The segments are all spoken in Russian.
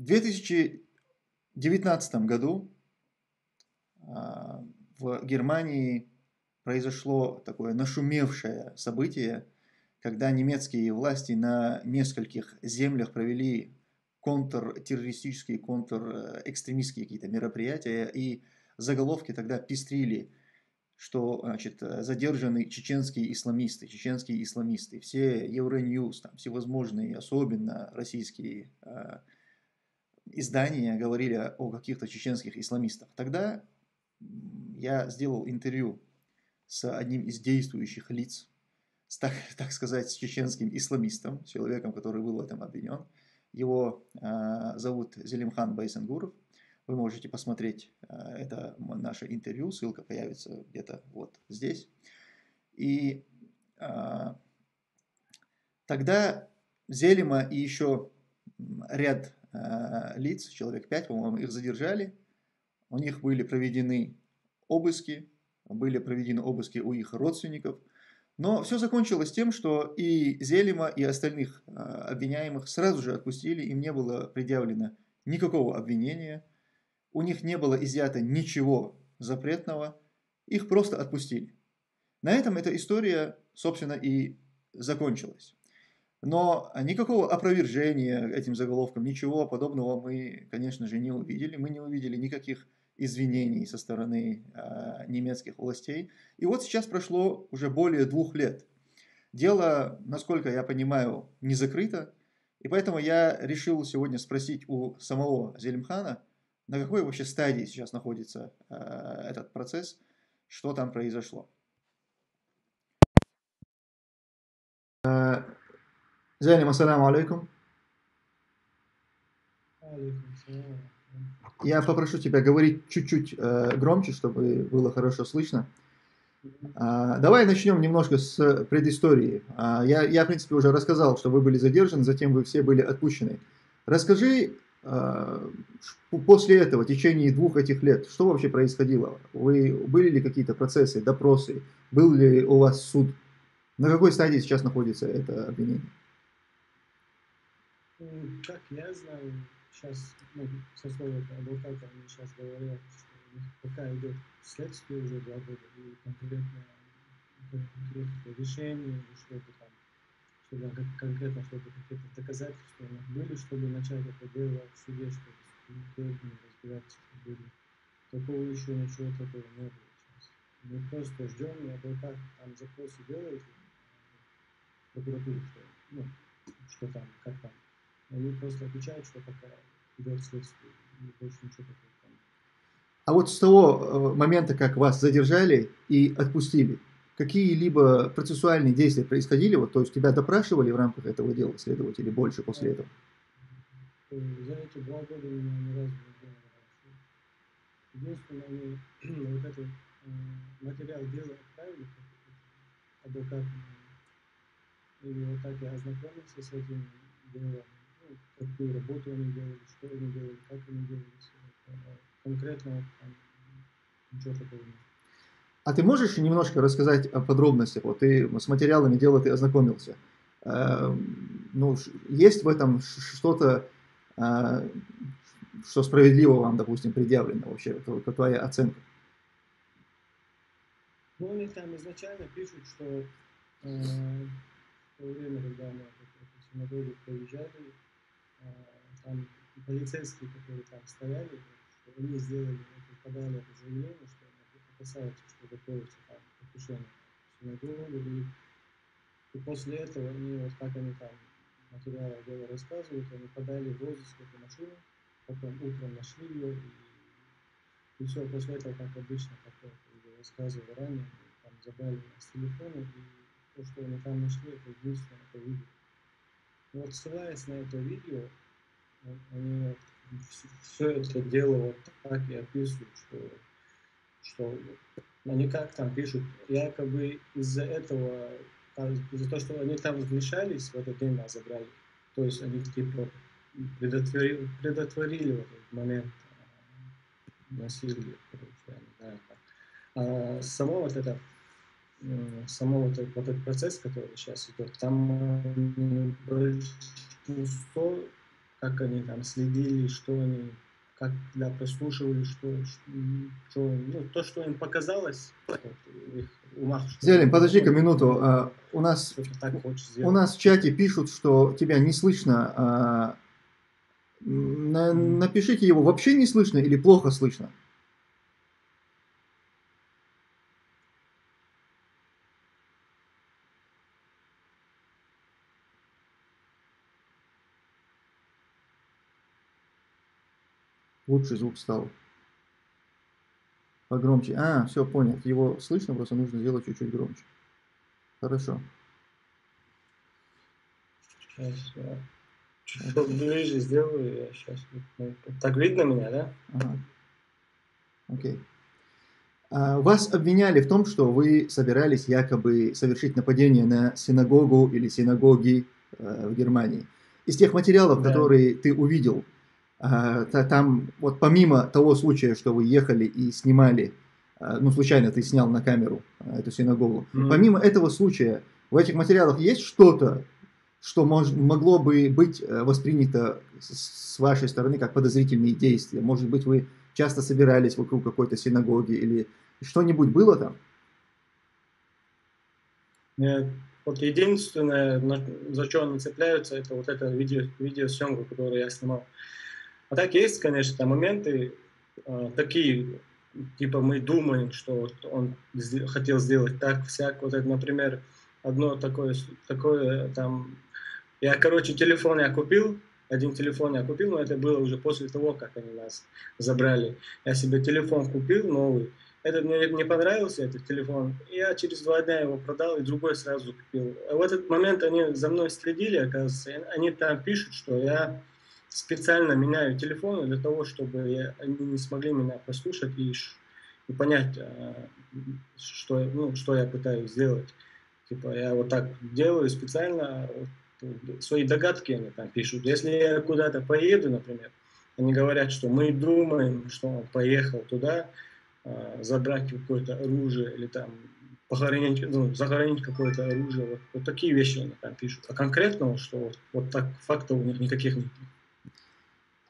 В 2019 году а, в Германии произошло такое нашумевшее событие, когда немецкие власти на нескольких землях провели контртеррористические, контрэкстремистские какие-то мероприятия, и заголовки тогда пестрили, что значит, задержаны чеченские исламисты, чеченские исламисты, все Евроньюз, там, всевозможные, особенно российские э, издания говорили о каких-то чеченских исламистах. Тогда я сделал интервью с одним из действующих лиц, с, так, так сказать, с чеченским исламистом, человеком, который был в этом обвинен. Его э, зовут Зелимхан Байсангуров. Вы можете посмотреть э, это наше интервью, ссылка появится где-то вот здесь. И э, тогда Зелима и еще ряд э, лиц, человек 5, по-моему, их задержали. У них были проведены обыски, были проведены обыски у их родственников. Но все закончилось тем, что и Зелима, и остальных э, обвиняемых сразу же отпустили, им не было предъявлено никакого обвинения, у них не было изъято ничего запретного, их просто отпустили. На этом эта история, собственно, и закончилась. Но никакого опровержения этим заголовкам, ничего подобного мы, конечно же, не увидели. Мы не увидели никаких извинений со стороны э, немецких властей. И вот сейчас прошло уже более двух лет. Дело, насколько я понимаю, не закрыто. И поэтому я решил сегодня спросить у самого Зелимхана, на какой вообще стадии сейчас находится э, этот процесс, что там произошло. Зелим, ассаламу алейкум. Я попрошу тебя говорить чуть-чуть э, громче, чтобы было хорошо слышно. А, давай начнем немножко с предыстории. А, я, я, в принципе, уже рассказал, что вы были задержаны, затем вы все были отпущены. Расскажи а, после этого, в течение двух этих лет, что вообще происходило? Вы, были ли какие-то процессы, допросы? Был ли у вас суд? На какой стадии сейчас находится это обвинение? Как я знаю, сейчас, ну, со слова адвоката, они сейчас говорят, что пока идет следствие уже два года, и конкретно, решение, чтобы там, чтобы конкретно, чтобы какие-то доказательства были, чтобы начать это дело в суде, чтобы конкретно разбираться, были. Такого еще ничего такого не было сейчас. Мы просто ждем, и адвокат там запросы делает, прокуратуре, что, ну, что там, как там. Они просто отвечают, что пока идет следствие, и больше ничего такого там. А вот с того э, момента, как вас задержали и отпустили, какие-либо процессуальные действия происходили? Вот, то есть тебя допрашивали в рамках этого дела следователи больше после этого? Э, за эти два года меня ни разу не Единственное, они вот этот э, материал дела отправили, адвокат, и вот так я ознакомился с этим делом какую работу они делали, что они делали, как они делали. Конкретно там, ничего такого нет. А ты можешь немножко рассказать о подробностях? Вот ты с материалами дела ты ознакомился. Э, ну, есть в этом что-то, э, что справедливо вам, допустим, предъявлено вообще, твоя оценка? Ну, они там изначально пишут, что э, в то время, когда мы в синагогу проезжали, Э, там полицейские, которые там стояли, они сделали, подали это заявление, что опасаются, что готовится там покушение в синагогу, и, и после этого они, вот как они там материалы дела рассказывают, они подали в розыск эту машину, потом утром нашли ее, и, и все, после этого, как обычно, как я рассказывал ранее, там забрали с телефона, и то, что они там нашли, это единственное, это видео. Вот ссылаясь на это видео, они все это дело вот так и описывают, что, что они как там пишут, якобы из-за этого, из-за того, что они там вмешались, в этот день нас забрали, то есть они типа предотвратили, предотвратили вот этот момент э, насилия, короче. А само вот это само вот этот, вот этот процесс, который сейчас идет, там большинство как они там следили, что они как да, прослушивали, что, что, ну, то, что им показалось вот, их умах. Зелень, подожди-ка минуту. А, у, нас, у нас в чате пишут, что тебя не слышно. А, на, напишите его, вообще не слышно или плохо слышно? Лучший звук стал. Погромче. А, все, понял. Его слышно, просто нужно сделать чуть-чуть громче. Хорошо. Сейчас я чуть ближе сделаю. Я сейчас... Так видно меня, да? Ага. Окей. А, вас обвиняли в том, что вы собирались якобы совершить нападение на синагогу или синагоги э, в Германии. Из тех материалов, да. которые ты увидел, там вот помимо того случая, что вы ехали и снимали, а, ну случайно ты снял на камеру а, эту синагогу, mm-hmm. помимо этого случая в этих материалах есть что-то, что мож, могло бы быть э, воспринято с вашей стороны как подозрительные действия? Может быть, вы часто собирались вокруг какой-то синагоги или что-нибудь было там? Нет. Вот единственное, за что они цепляются, это вот эта видео, видеосъемка, которую я снимал. А так есть, конечно, моменты э, такие, типа мы думаем, что он хотел сделать так, всяк. Вот это, например, одно такое, такое там... Я, короче, телефон я купил, один телефон я купил, но это было уже после того, как они нас забрали. Я себе телефон купил новый, этот мне не понравился, этот телефон. Я через два дня его продал и другой сразу купил. А в этот момент они за мной следили, оказывается. Они там пишут, что я специально меняю телефоны для того, чтобы они не смогли меня послушать и, и понять, а, что, ну, что я пытаюсь сделать. Типа я вот так делаю специально, вот, свои догадки они там пишут. Если я куда-то поеду, например, они говорят, что мы думаем, что он поехал туда, а, забрать какое-то оружие или там похоронить, ну, захоронить какое-то оружие. Вот, вот такие вещи они там пишут. А конкретно, что вот, вот так фактов у них никаких нет.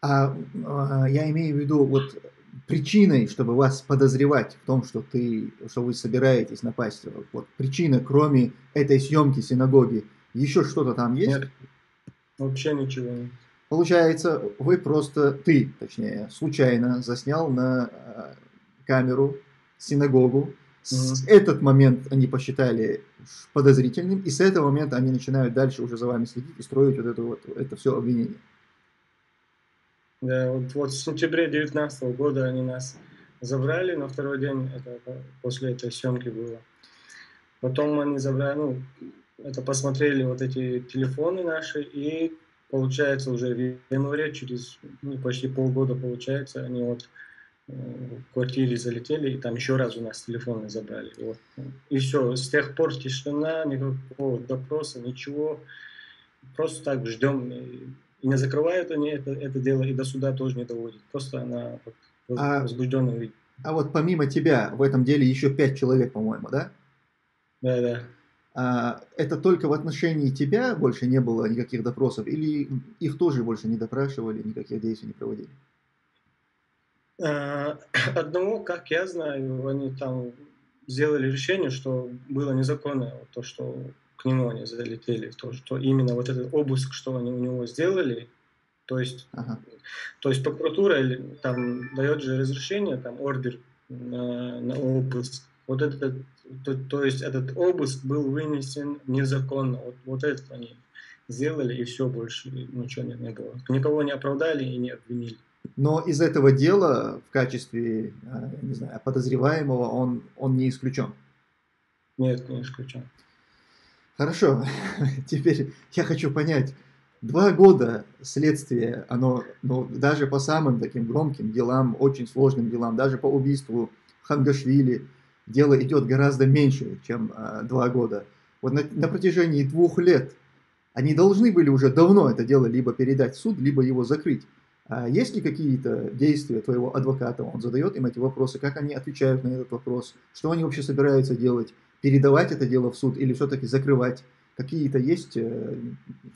А, а я имею в виду вот причиной, чтобы вас подозревать в том, что ты, что вы собираетесь напасть, вот причина, кроме этой съемки синагоги, еще что-то там есть? Нет, вообще ничего нет. Получается, вы просто, ты, точнее, случайно заснял на э, камеру синагогу. С этот момент они посчитали подозрительным, и с этого момента они начинают дальше уже за вами следить и строить вот это вот это все обвинение. Да, вот, вот в сентябре 2019 года они нас забрали на второй день, это после этой съемки было. Потом они забрали, ну, это посмотрели вот эти телефоны наши, и получается уже в январе, через ну, почти полгода получается, они вот э, в квартире залетели, и там еще раз у нас телефоны забрали. Вот. И все, с тех пор тишина, никакого допроса, ничего. Просто так ждем. И не закрывают они это, это дело, и до суда тоже не доводят. Просто она а, возбужденная видит. А вот помимо тебя в этом деле еще пять человек, по-моему, да? Да, да. А, это только в отношении тебя больше не было никаких допросов, или их тоже больше не допрашивали, никаких действий не проводили? А, одного, как я знаю, они там сделали решение, что было незаконно то, что к нему они залетели, то, что именно вот этот обыск, что они у него сделали, то есть, ага. то есть прокуратура там дает же разрешение, там ордер на, на обыск. Вот этот, то, то есть этот обыск был вынесен незаконно. Вот, вот это они сделали, и все, больше ничего не, не было. Никого не оправдали и не обвинили. Но из этого дела в качестве, а, не знаю, подозреваемого он, он не исключен? Нет, не исключен. Хорошо, теперь я хочу понять, два года следствия, оно, ну, даже по самым таким громким делам, очень сложным делам, даже по убийству Хангашвили, дело идет гораздо меньше, чем а, два года. Вот на, на протяжении двух лет они должны были уже давно это дело либо передать в суд, либо его закрыть. А есть ли какие-то действия твоего адвоката? Он задает им эти вопросы, как они отвечают на этот вопрос, что они вообще собираются делать, передавать это дело в суд или все-таки закрывать? Какие-то есть э,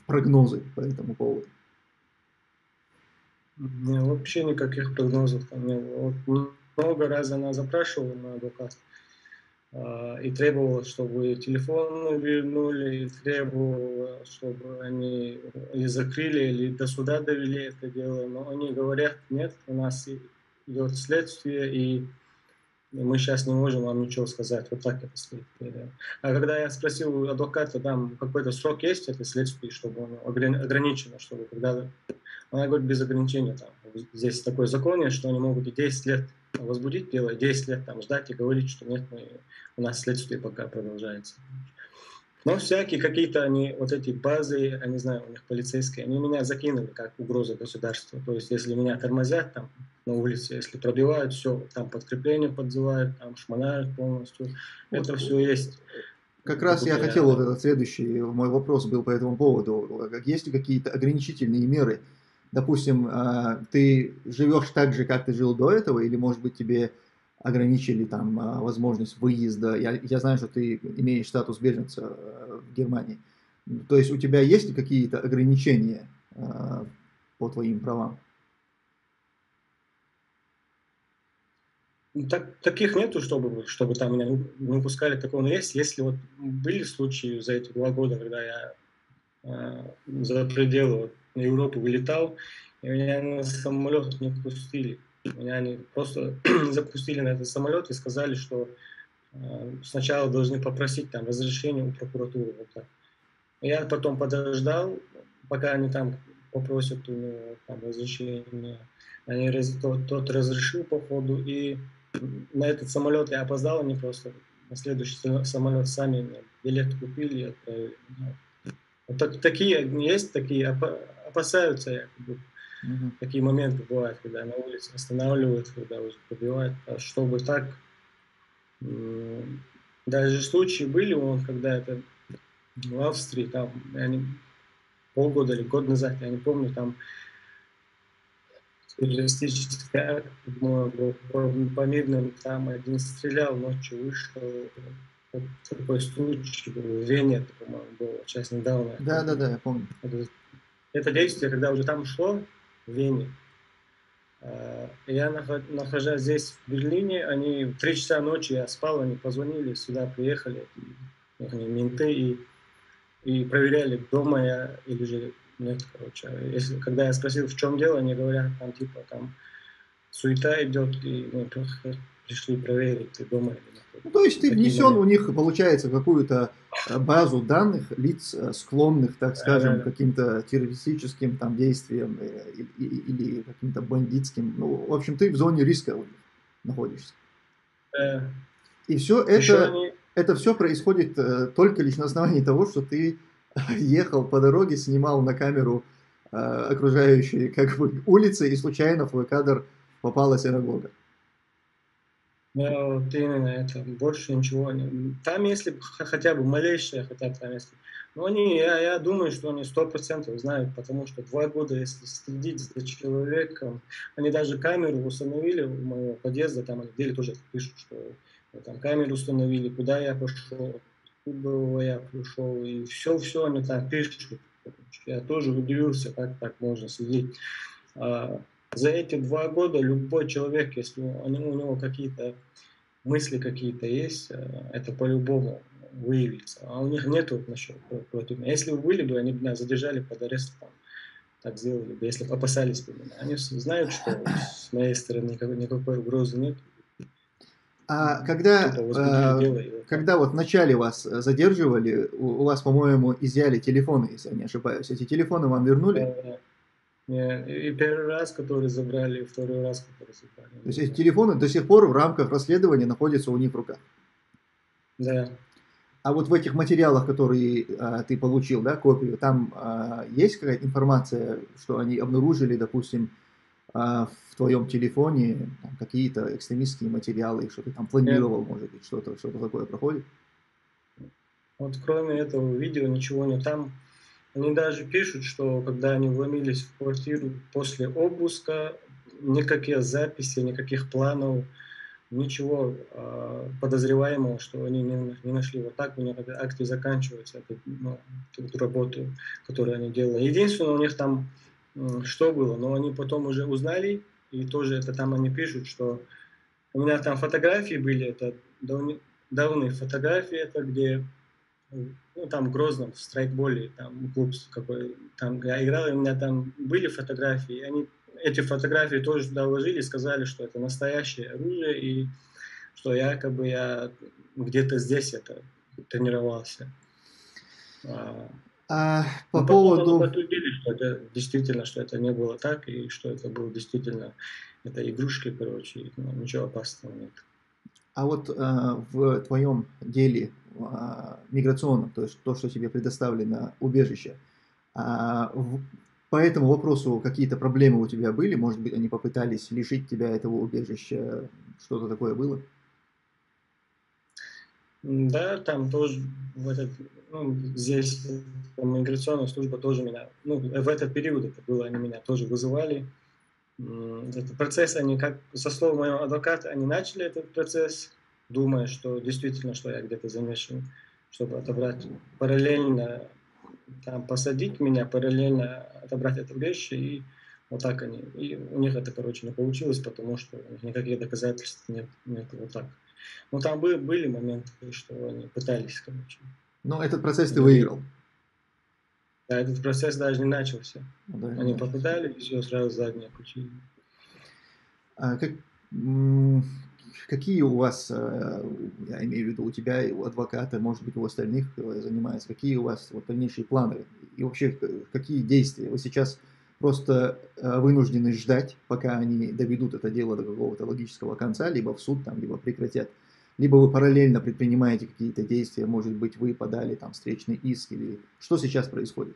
прогнозы по этому поводу? Не, вообще никаких прогнозов там не было. Вот много раз она запрашивала на адвокат э, и требовала, чтобы телефон вернули, и требовала, чтобы они или закрыли, или до суда довели это дело. Но они говорят, нет, у нас идет следствие, и мы сейчас не можем вам ничего сказать. Вот так это следствие. А когда я спросил адвоката, там какой-то срок есть это следствие, чтобы оно ограничено, чтобы когда... Она говорит, без ограничения. Там, здесь такое законе, что они могут и 10 лет возбудить дело, 10 лет там ждать и говорить, что нет, мы, у нас следствие пока продолжается. Но всякие какие-то они, вот эти базы, я не знаю, у них полицейские, они меня закинули как угроза государства. То есть, если меня тормозят там на улице, если пробивают, все, там подкрепление подзывают, там шмонают полностью. Вот. Это все есть. Как раз я хотел, вот этот следующий мой вопрос был по этому поводу. Есть ли какие-то ограничительные меры? Допустим, а, ты живешь так же, как ты жил до этого, или, может быть, тебе ограничили там а, возможность выезда. Я, я знаю, что ты имеешь статус беженца э, в Германии. То есть у тебя есть какие-то ограничения а, по твоим правам? Ну, так, таких нету, чтобы, чтобы там меня не пускали такого. Но есть, если вот были случаи за эти два года, когда я э, за пределы Европы вылетал, и меня на самолет не пустили. Меня они просто запустили на этот самолет и сказали, что э, сначала должны попросить там разрешение у прокуратуры. Вот. Я потом подождал, пока они там попросят у него там, разрешение. Они, тот, тот разрешил по ходу, и на этот самолет я опоздал, они просто на следующий самолет сами мне билет купили и отправили. Вот так, такие есть, такие опасаются якобы. Угу. Такие моменты бывают, когда на улице останавливают, когда уже пробивают. А чтобы так, даже случаи были, он, когда это в Австрии, там, я не, полгода или год назад, я не помню, там террористический акт был по мирным, там один стрелял, ночью вышел. Вот такой случай был в Вене, по-моему, был сейчас недавно. Да, да, да, я помню. Это, это действие, когда уже там шло, в Вене. А, я, нахожусь здесь, в Берлине, они в 3 часа ночи, я спал, они позвонили, сюда приехали, они, менты, и, и проверяли, дома я или же нет, короче. Если, когда я спросил, в чем дело, они говорят, там, типа, там, суета идет, и мы пришли проверить, ты дома или нет. Ну, то есть ты внесен у них, получается, какую-то э, базу данных лиц, э, склонных, так скажем, к каким-то террористическим там действиям э, или, или каким-то бандитским. Ну, в общем, ты в зоне риска находишься. И все это, они... это все происходит только лишь на основании того, что ты ехал по дороге, снимал на камеру окружающие как бы улицы, и случайно в твой кадр попала синагога. Ну, вот именно это, больше ничего. Там, если хотя бы малейшее, хотя бы там, если... Ну, они, я, я думаю, что они сто процентов знают, потому что два года, если следить за человеком, они даже камеру установили у моего подъезда, там они деле тоже пишут, что там камеру установили, куда я пошел, откуда я пришел, и все-все они там пишут. Я тоже удивился, как так можно следить. А, за эти два года любой человек, если у него какие-то мысли какие-то есть, э, это по-любому выявится. А у них нету насчет против меня. Если бы были бы, они бы меня задержали под арест, там, так сделали бы, если бы опасались бы меня. Они знают, что с моей стороны никакой, никакой угрозы нет. А когда, э, когда вот вначале вас задерживали, у, у вас, по-моему, изъяли телефоны, если я не ошибаюсь. Эти телефоны вам вернули? Да, и первый раз, который забрали, и второй раз, который забрали. То есть эти телефоны до сих пор в рамках расследования находятся у них в руках? Да. А вот в этих материалах, которые а, ты получил, да, копию, там а, есть какая-то информация, что они обнаружили, допустим, а, в твоем телефоне какие-то экстремистские материалы, что ты там планировал, Нет. может быть, что-то что такое проходит? Вот кроме этого видео ничего нет. Там они даже пишут, что когда они вломились в квартиру после обыска, никаких записей, никаких планов, ничего э, подозреваемого, что они не, не нашли. Вот так у них акты заканчиваются, эту, ну, эту работу, которую они делали. Единственное, у них там что было. Но они потом уже узнали, и тоже это там они пишут, что у меня там фотографии были, это давные фотографии, это где ну, там в Грозном, в страйкболе, там клуб какой, там я играл, и у меня там были фотографии, они эти фотографии тоже туда вложили, сказали, что это настоящее оружие, и что якобы я где-то здесь это тренировался. А, а по ну, поводу... Подтвердили, что это действительно, что это не было так, и что это было действительно, это игрушки, короче, ну, ничего опасного нет. А вот а, в твоем деле миграционном, то есть то, что тебе предоставлено убежище, а, по этому вопросу какие-то проблемы у тебя были? Может быть, они попытались лишить тебя этого убежища? Что-то такое было? Да, там тоже в этот, ну, здесь миграционная служба тоже меня, ну, в этот период это было, они меня тоже вызывали. Этот процесс, они как, со слов моего адвоката, они начали этот процесс, думая, что действительно, что я где-то замешан, чтобы отобрать параллельно, там, посадить меня, параллельно отобрать это вещи, и вот так они. И у них это, короче, не получилось, потому что у них никаких доказательств нет, нет вот так. Но там были, были моменты, что они пытались, короче. Но этот процесс ты выиграл. Да, этот процесс даже не начался. Ну да, они попытались, и все, сразу задние включили. А как, какие у вас, э, я имею в виду у тебя, у адвоката, может быть, у остальных занимается, какие у вас вот, дальнейшие планы и вообще какие действия? Вы сейчас просто э, вынуждены ждать, пока они доведут это дело до какого-то логического конца, либо в суд, там, либо прекратят, либо вы параллельно предпринимаете какие-то действия, может быть, вы подали там встречный иск, или что сейчас происходит?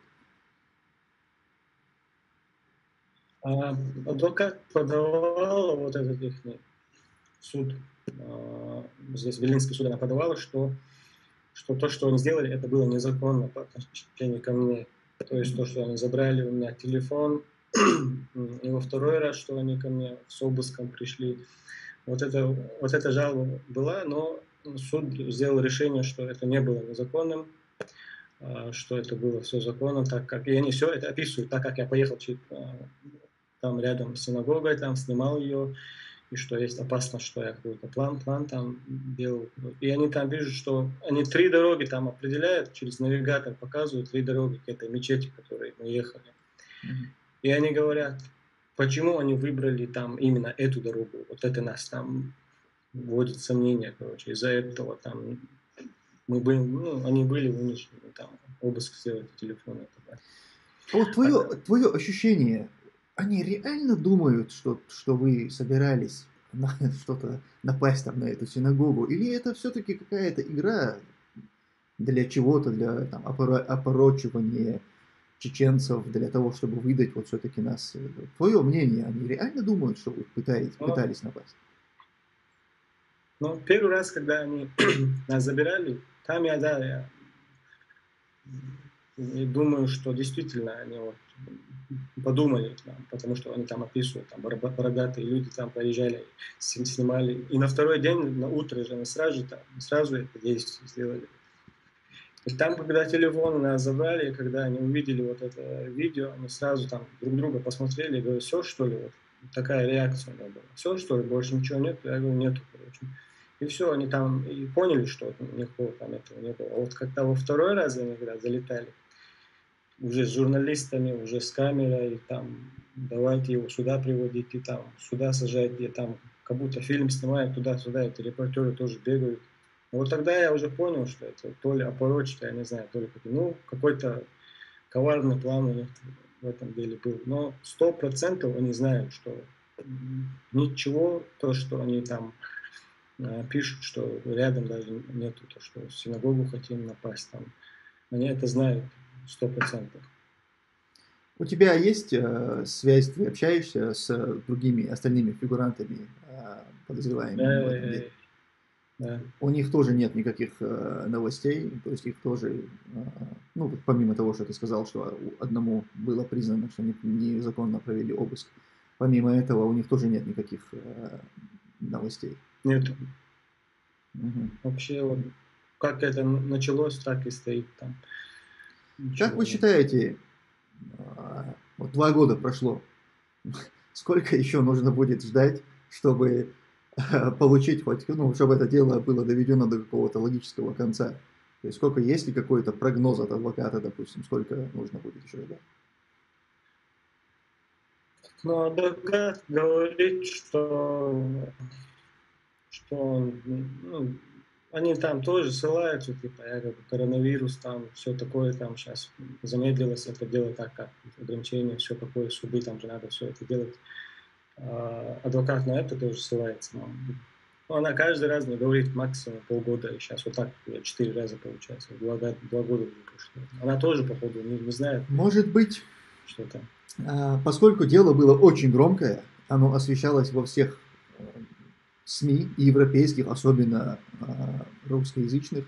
А, адвокат подавал вот этот их суд, а, здесь Белинский суд она подавала, что, что то, что они сделали, это было незаконно по отношению ко мне. То есть то, что они забрали у меня телефон, и во второй раз, что они ко мне с обыском пришли. Вот это, вот эта жалоба была, но суд сделал решение, что это не было незаконным, а, что это было все законно, так как и они все это описывают, так как я поехал а, там рядом с синагогой, там снимал ее, и что есть опасность, что я какой-то план, план там делал. И они там пишут, что они три дороги там определяют, через навигатор показывают три дороги к этой мечети, к которой мы ехали. Mm-hmm. И они говорят, почему они выбрали там именно эту дорогу. Вот это нас там вводит сомнения, короче. Из-за этого там мы были, ну, они были вынуждены там обыск сделать телефона. А вот твое, твое ощущение они реально думают, что, что вы собирались на что-то напасть там на эту синагогу? Или это все-таки какая-то игра для чего-то, для там, опорочивания чеченцев, для того, чтобы выдать вот все-таки нас? Твое мнение, они реально думают, что вы пытаетесь, ну, пытались напасть? Ну, первый раз, когда они нас забирали, там я, да, я и думаю, что действительно они вот подумали, там, потому что они там описывают, там бородатые люди там проезжали, снимали. И на второй день, на утро же, сразу, там, сразу это действие сделали. И там, когда телефон нас забрали, когда они увидели вот это видео, они сразу там друг друга посмотрели и говорят, все что ли, вот такая реакция у меня была. Все что ли, больше ничего нет? Я говорю, нету, короче. И все, они там и поняли, что никакого там этого не было. А вот когда во второй раз они когда залетали, уже с журналистами, уже с камерой, там, давайте его сюда приводите, там, сюда сажайте, там, как будто фильм снимают туда-сюда, эти репортеры тоже бегают. Вот тогда я уже понял, что это то ли опорочка, я не знаю, то ли ну, какой-то коварный план у них в этом деле был. Но сто процентов они знают, что ничего, то, что они там э, пишут, что рядом даже нету, то, что в синагогу хотим напасть там. Они это знают сто процентов. У тебя есть э, связь, ты общаешься с другими остальными фигурантами, э, подозреваемыми да, в этом деле? Да. У них тоже нет никаких э, новостей, то есть их тоже, э, ну, помимо того, что ты сказал, что одному было признано, что они незаконно провели обыск, помимо этого у них тоже нет никаких э, новостей. Нет. Угу. Вообще, вот, как это началось, так и стоит там. Как вы считаете, а, Вот два года прошло. Сколько еще нужно будет ждать, чтобы получить хоть, ну, чтобы это дело было доведено до какого-то логического конца? То есть сколько, есть ли какой-то прогноз от адвоката, допустим, сколько нужно будет еще ждать? Ну, адвокат говорит, что, что ну, они там тоже ссылаются, типа, якобы коронавирус, там все такое, там сейчас замедлилось это дело так, как ограничения, все такое, суды, там же надо все это делать. А, адвокат на это тоже ссылается. Но, ну, она каждый раз мне говорит максимум полгода, и сейчас вот так четыре раза получается, два, два года уже прошло. Она тоже, походу, не, не знает. Может быть. Что там. А, поскольку дело было очень громкое, оно освещалось во всех СМИ, европейских, особенно а, русскоязычных,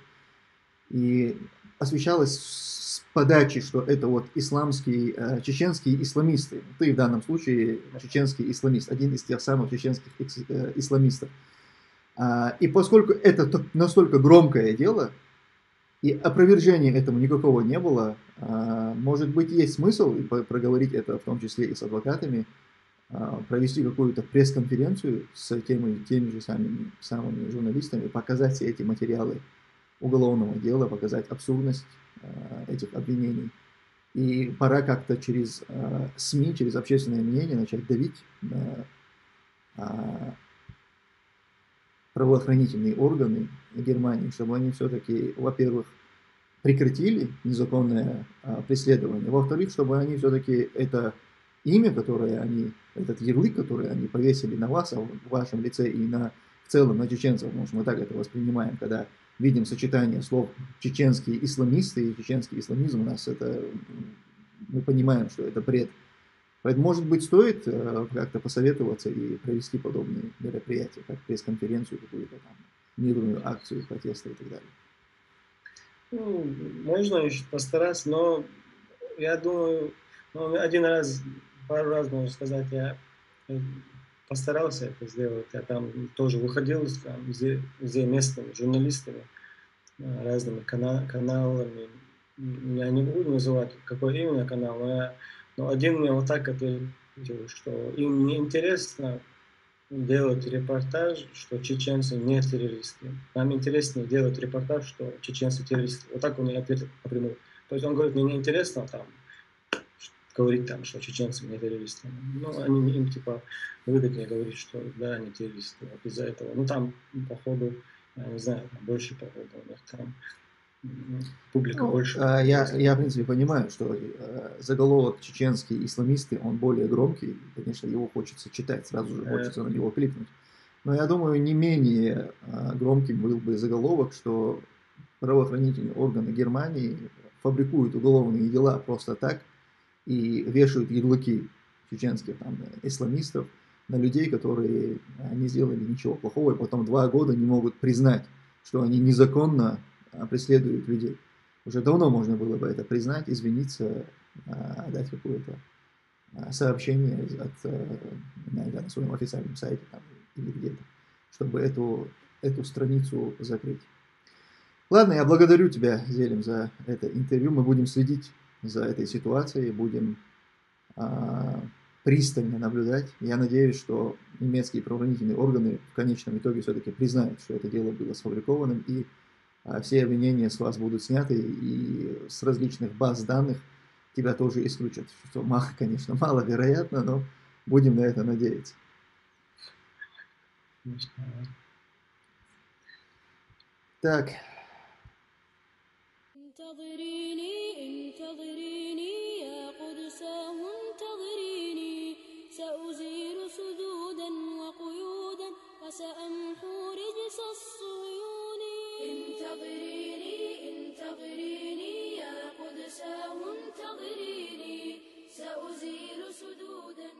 и освещалось с подачи, что это вот исламские, а, чеченские исламисты. Ты в данном случае чеченский исламист, один из тех самых чеченских э, исламистов. А, и поскольку это настолько громкое дело, и опровержения этому никакого не было, может быть, есть смысл проговорить это в том числе и с адвокатами, провести какую-то пресс-конференцию с теми, теми же самыми, самыми журналистами, показать все эти материалы уголовного дела, показать абсурдность а, этих обвинений. И пора как-то через а, СМИ, через общественное мнение начать давить на правоохранительные органы Германии, чтобы они все-таки, во-первых, прекратили незаконное преследование, во-вторых, чтобы они все-таки это имя, которое они, этот ярлык, который они повесили на вас, а в вашем лице и на, в целом на чеченцев, потому что мы так это воспринимаем, когда видим сочетание слов чеченские исламисты и чеченский исламизм, у нас это, мы понимаем, что это бред. Поэтому, может быть, стоит э, как-то посоветоваться и провести подобные мероприятия, как пресс-конференцию какую-то там, мирную акцию протеста и так далее. Ну, можно еще постараться, но я думаю, ну, один раз пару раз, можно сказать, я э, постарался это сделать. Я там тоже выходил где местными журналистами, э, разными кана каналами. Я не буду называть, какой именно канал, но, я, но один мне вот так ответил, что им не интересно делать репортаж, что чеченцы не террористы. Нам интереснее делать репортаж, что чеченцы террористы. Вот так он мне ответил напрямую. То есть он говорит, мне не интересно там говорить там, что чеченцы не террористы. Ну, они им типа выгоднее говорить, что да, они террористы. Вот из-за этого. Ну, там, походу, я не знаю, больше походу у них там публика ну, больше. А, я, я, в принципе, понимаю, что э, заголовок чеченские исламисты, он более громкий, конечно, его хочется читать, сразу же хочется э... на него кликнуть. Но я думаю, не менее э, громким был бы заголовок, что правоохранительные органы Германии фабрикуют уголовные дела просто так, и вешают ярлыки чеченских там, исламистов на людей, которые а, не сделали ничего плохого, и потом два года не могут признать, что они незаконно а, преследуют людей. Уже давно можно было бы это признать, извиниться, а, дать какое-то сообщение от, иногда на своем официальном сайте там, или где-то, чтобы эту, эту страницу закрыть. Ладно, я благодарю тебя, Зелем, за это интервью. Мы будем следить за этой ситуацией, будем а, пристально наблюдать. Я надеюсь, что немецкие правоохранительные органы в конечном итоге все-таки признают, что это дело было сфабрикованным, и а, все обвинения с вас будут сняты, и с различных баз данных тебя тоже исключат. Что, мало, конечно, маловероятно, но будем на это надеяться. Так. وسأمحو رجس الصيون انتظريني انتظريني يا قدساه انتظريني. سأزيل سدودا.